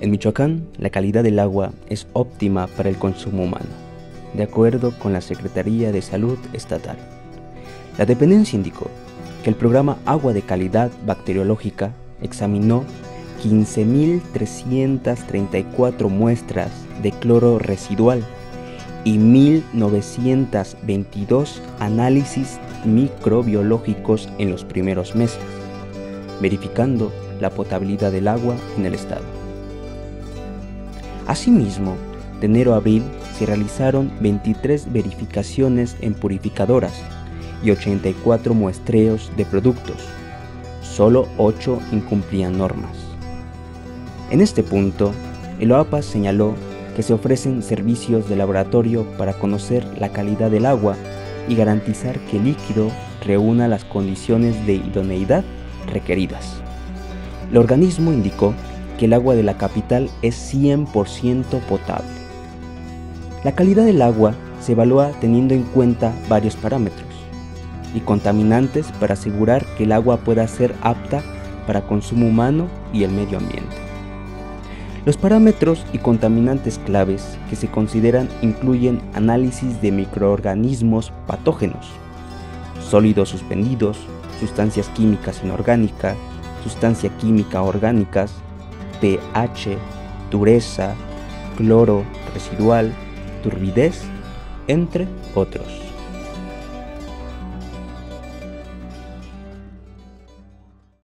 En Michoacán, la calidad del agua es óptima para el consumo humano, de acuerdo con la Secretaría de Salud Estatal. La dependencia indicó que el programa Agua de Calidad Bacteriológica examinó 15.334 muestras de cloro residual y 1.922 análisis microbiológicos en los primeros meses, verificando la potabilidad del agua en el estado. Asimismo, de enero a abril se realizaron 23 verificaciones en purificadoras y 84 muestreos de productos. Solo 8 incumplían normas. En este punto, el OAPA señaló que se ofrecen servicios de laboratorio para conocer la calidad del agua y garantizar que el líquido reúna las condiciones de idoneidad requeridas. El organismo indicó que el agua de la capital es 100% potable. La calidad del agua se evalúa teniendo en cuenta varios parámetros y contaminantes para asegurar que el agua pueda ser apta para consumo humano y el medio ambiente. Los parámetros y contaminantes claves que se consideran incluyen análisis de microorganismos patógenos, sólidos suspendidos, sustancias químicas inorgánicas, sustancia química orgánicas, pH, dureza, cloro residual, turbidez, entre otros.